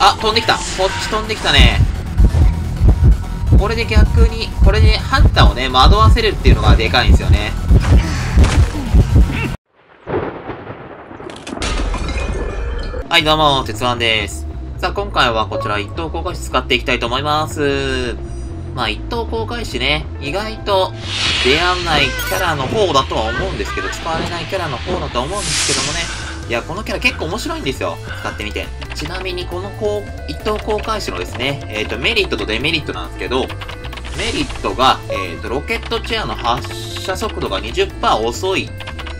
あ、飛んできた。こっち飛んできたね。これで逆に、これでハンターをね、惑わせるっていうのがでかいんですよね。はい、どうも、鉄腕です。さあ、今回はこちら一等公開紙使っていきたいと思います。まあ、一等公開紙ね、意外と出会わないキャラの方だとは思うんですけど、使われないキャラの方だとは思うんですけどもね、いや、このキャラ結構面白いんですよ。使ってみて。ちなみに、このこう、一等公開紙のですね、えっ、ー、と、メリットとデメリットなんですけど、メリットが、えっ、ー、と、ロケットチェアの発射速度が20%遅い。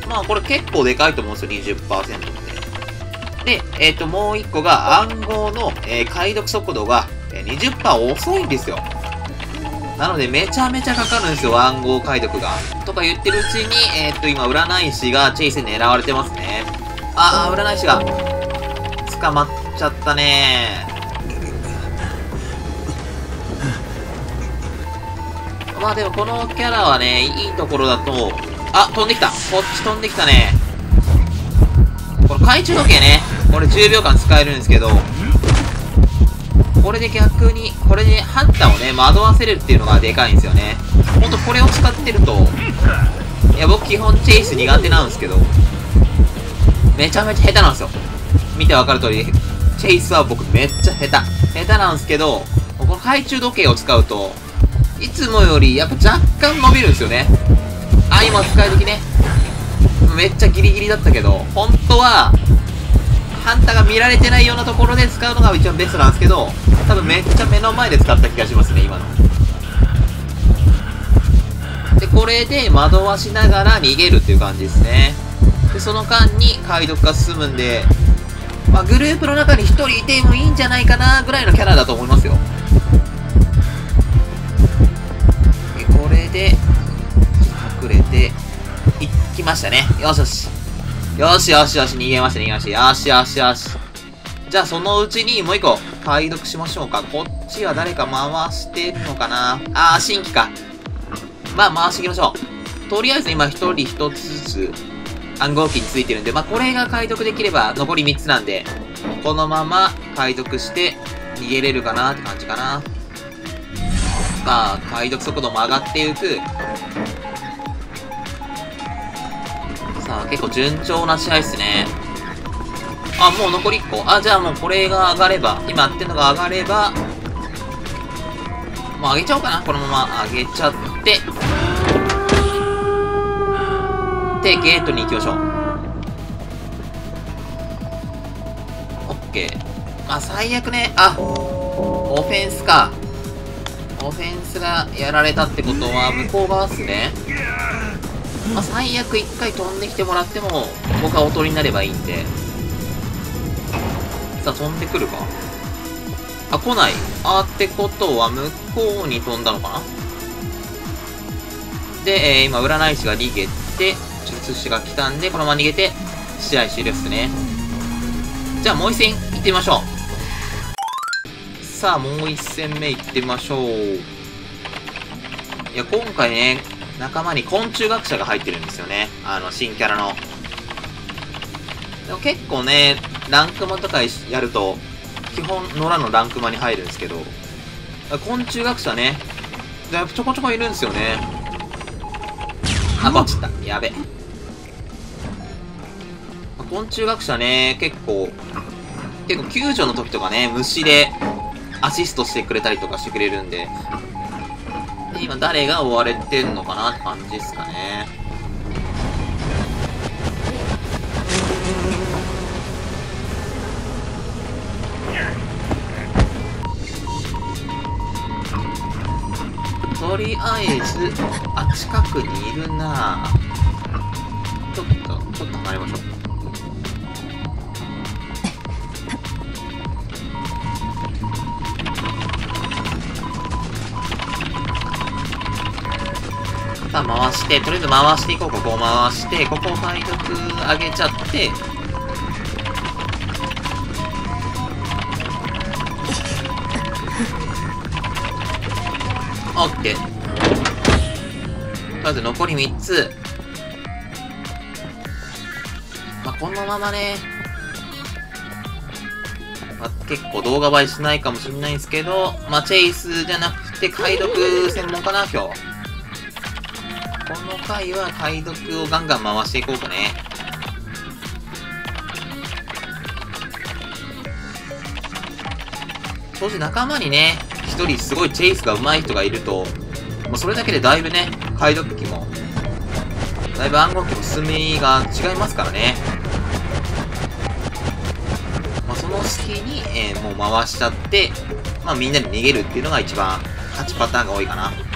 まあ、これ結構でかいと思うんですよ、20%って。で、えっ、ー、と、もう1個が暗号の、え解読速度が20%遅いんですよ。なので、めちゃめちゃかかるんですよ、暗号解読が。とか言ってるうちに、えっ、と、今、占い師がチェイスに狙われてますね。ああ、占い師が、捕まっちゃったね。まあでもこのキャラはね、いいところだと、あ、飛んできた。こっち飛んできたね。これ懐中時計ね、これ10秒間使えるんですけど、これで逆に、これでハンターをね、惑わせるっていうのがでかいんですよね。ほんとこれを使ってると、いや僕基本チェイス苦手なんですけど、めちゃめちゃ下手なんですよ。見てわかる通り、チェイスは僕めっちゃ下手。下手なんですけど、この懐中時計を使うと、いつもよりやっぱ若干伸びるんですよね。あ、今使い時ね。めっちゃギリギリだったけど、本当は、ハンターが見られてないようなところで使うのが一番ベストなんですけど、多分めっちゃ目の前で使った気がしますね、今の。で、これで惑わしながら逃げるっていう感じですね。で、その間に解読が進むんで、まあ、グループの中に1人いてもいいんじゃないかなぐらいのキャラだと思いますよ。で、これで、隠れて、いきましたね。よしよし。よしよしよし、逃げました、逃げました。よしよしよし。じゃあ、そのうちにもう一個、解読しましょうか。こっちは誰か回してるのかなあー、新規か。まあ、回していきましょう。とりあえず今、一人一つずつ、暗号機についてるんで、まあ、これが解読できれば残り3つなんで、このまま解読して逃げれるかなって感じかな。まあ、解読速度も上がっていく。さあ、結構順調な試合っすね。あ、もう残り1個。あ、じゃあもうこれが上がれば、今やってんのが上がれば、もう上げちゃおうかな。このまま上げちゃって、で、ゲートに行きましょう。オッケー。まあ、最悪ね、あ、オフェンスか。オフェンスがやられたってことは、向こう側っすね。まあ、最悪一回飛んできてもらっても、僕はおとりになればいいんで。さあ、飛んでくるか。あ、来ない。あ、ってことは、向こうに飛んだのかなで、えー、今、占い師が逃げて、術師が来たんで、このまま逃げて、試合終了っすね。じゃあもう一戦行ってみましょう。さあ、もう一戦目行ってみましょう。いや、今回ね、仲間に昆虫学者が入ってるんですよね。あの、新キャラの。でも結構ね、ランクマとかやると、基本、野良のランクマに入るんですけど、昆虫学者ね、ちょこちょこいるんですよね。あ、こっちった。やべ。昆虫学者ね、結構、結構救助の時とかね、虫でアシストしてくれたりとかしてくれるんで、で今誰が追われてんのかなって感じですかね。とりあえず、あ、近くにいるなちょっと、ちょっと離れましょう。さあ回して、とりあえず回していこう。ここを回して、ここを体力上げちゃって、オッケー。とりあえず残り3つ。まあ、このままね、まあ、結構動画映えしないかもしれないんですけど、まあ、チェイスじゃなくて解読専門かな、今日。この回は解読をガンガン回していこうかね。正直仲間にね、一人すごいチェイスが上手い人がいると、まあ、それだけでだいぶね、解読機も、だいぶ暗号機の進みが違いますからね。まあ、その隙に、えー、もう回しちゃって、まあ、みんなで逃げるっていうのが一番勝ちパターンが多いかな。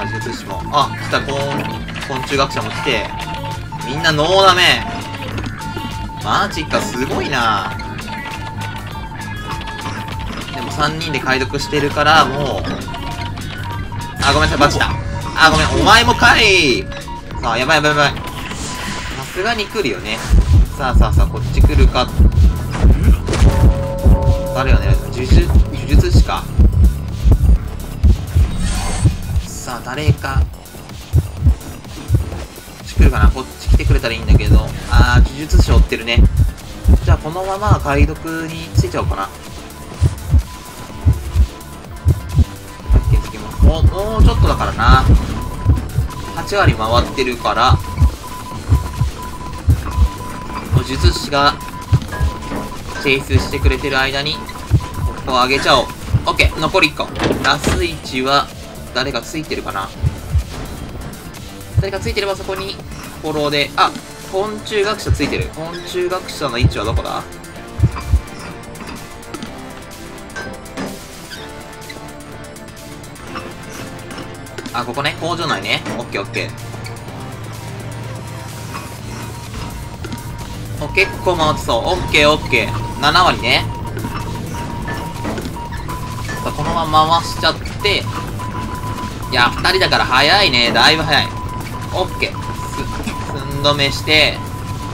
あ、術師も、あ、来た、昆昆虫学者も来て、みんなノーダメ。マジか、すごいなでも3人で解読してるから、もう、あ、ごめんなさい、バチった。あ、ごめん、お前もかいさあ、やばいやばいやばい。さすがに来るよね。さあさあさあ、こっち来るか。誰よね呪術、呪術師か。さあ、誰か。こっち来るかなこっち来てくれたらいいんだけど。あー、呪術師追ってるね。じゃあ、このまま解読についちゃおうかな。もう、もうちょっとだからな。8割回ってるから、もう術師が、チェイスしてくれてる間に、ここを上げちゃおう。オッケー、残り1個。ラス1は、誰がついてるかな？誰がついてればそこに、フォローで、あ、昆虫学者ついてる。昆虫学者の位置はどこだ？あ、ここね。工場内ね。オッケーオッケー。お、結構回ってそう。オッケーオッケー。7割ね。このまま回しちゃって。いや、2人だから早いね。だいぶ早い。オッケー。す、寸止めして。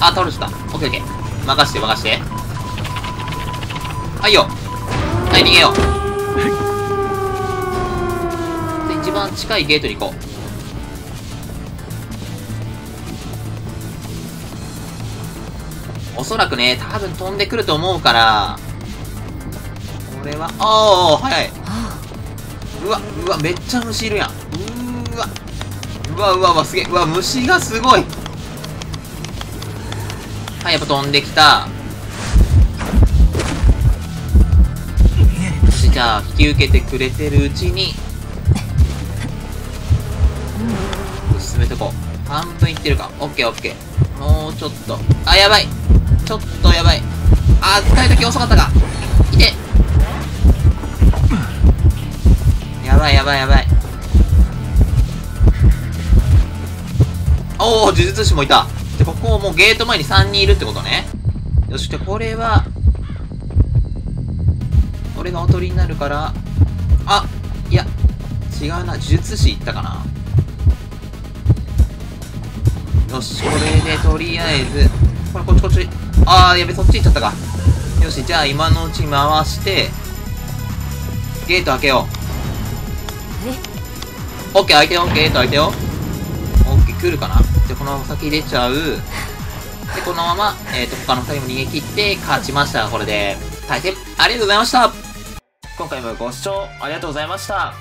あ、倒れちゃった。オッケーオッケー。任して任して。はいよ。はい、逃げよう。で一番近いゲートに行こう。おそらくね、多分飛んでくると思うから、これは、ああ、早い。うわ、うわ、めっちゃ虫いるやん。うわ、うわ、うわ、うわ、すげえ。うわ、虫がすごい。はい、やっぱ飛んできた。よし、じゃあ、引き受けてくれてるうちに、進めてこう。半分いってるか。オッケーオッケー。もうちょっと。あ、やばい。ちょっとやばい。あー、使い時遅かったか。いて。ばいやばいやばい。おー、呪術師もいた。で、ここもうゲート前に3人いるってことね。よし、で、これは、俺がおとりになるから、あ、いや、違うな。呪術師行ったかな。よし、これでとりあえず、これこっちこっち。あー、やべ、そっち行っちゃったか。よし、じゃあ今のうち回して、ゲート開けよう。オッケー、開いてよ、ゲート開いてよ。オッケー、来るかな？で、この先出ちゃう。で、このまま、えっ、ー、と、他の2人も逃げ切って勝ちました。これで、大変ありがとうございました今回もご視聴ありがとうございました。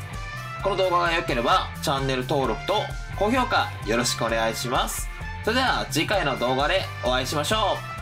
この動画が良ければ、チャンネル登録と高評価よろしくお願いします。それでは次回の動画でお会いしましょう。